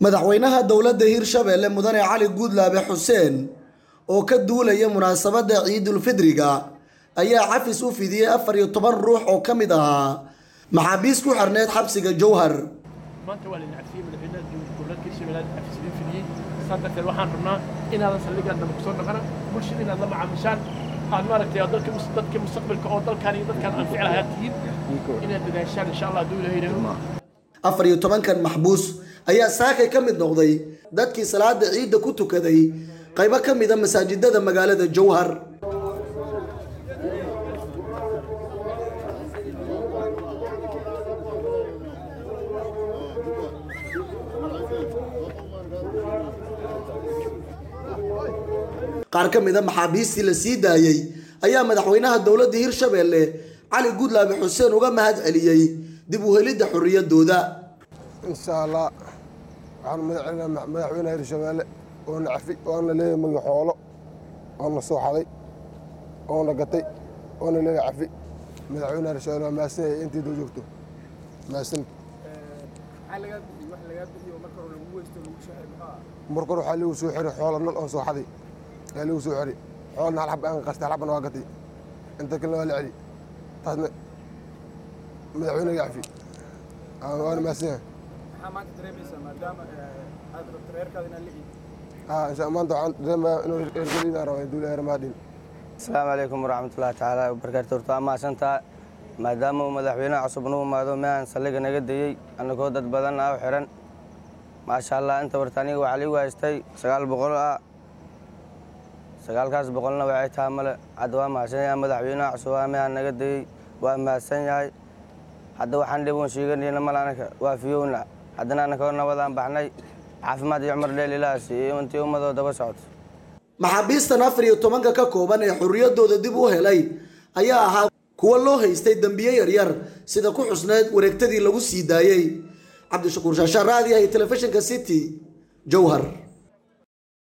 madaxweynaha dowladda hirshabeelle mudane cali guudlaabe xuseen oo ka duulaya munaasabadda ciidulfidriga ayaa cafis u fidiyey afar iyo toban ruux oo ka mid ahaa maxaabiis ku xirneed xabsiga jowhar maanta waa laydin cafiyey madaxweynaha cafis idin fidiyey. Saa darteed waxaan rabnaa inaadan saldhigaan dambe ku soo dhaqana. Bulshada inaad la macaamishaan. Aad maaragtay dadka mustaqbalka oo dalkan iyo dadkan aan ficlahaa tihiin. Inaad dadaashaan insha allah hadduu ilahay yidhahdo afar iyo tobankan maxbuus ayaa saakay ka mid noqday dadkii salaada ciidda ku tukaday qaybo ka mid a masaajidada magaalada jowhar qaar ka mid a maxaabiistii la sii daayey ayaa madaxweynaha dowladda hirshabeelle cali guudlaabe xuseen uga mahad celiyey dib u helidda xorriyaddooda insha allah waxaan madaxweynaha madaxweynaha hirshabeelle oona cafi oona leeyahay magi xoolo oona soo xaday oona gatay oona leeyahay cafi. Madaxweynaha hirshabeelle waa mahadsan yahay intii doo joogto mahadsan marka hore waxaa lagu soo xiray xoolo nal oon soo xaday yaa lagu soo celi xoolna hal xab aan qastay hal xabna asalaamu calaykum waraxmatullahi tacaala wabarakaatu horta waa mahadsantaa maadaama uu madaxweynaha cusubnuu imaado meaan saldhiga naga dayey annagoo dad badan ah u xidhan maasha allah inta warta aniga waxaa liigu haystay sagaal boqol ah sagaalkaas boqolna waxay taha male. Hadda waa mahadsan yahay madaxweynaha cusub ah meehan naga dayey waa mahadsan yahay. Hadda waxaan dhibon sheeganayna male anaka waa fiyowna haddana annakoo nabadaan baxnay caafimaad iyo cumar dheel ilaas iyo intii ummadoo daba socoto maxaabiistan afar iyo tobanka ka kooban ee xorriyaddooda dib u helay ayaa ahaa kuwa loo haystay dembiye yaryar sida ku xusneed wareegtadii lagu sii daayey cabdishakuur shaashaan raadiyaha iyo telefishinka city jowhar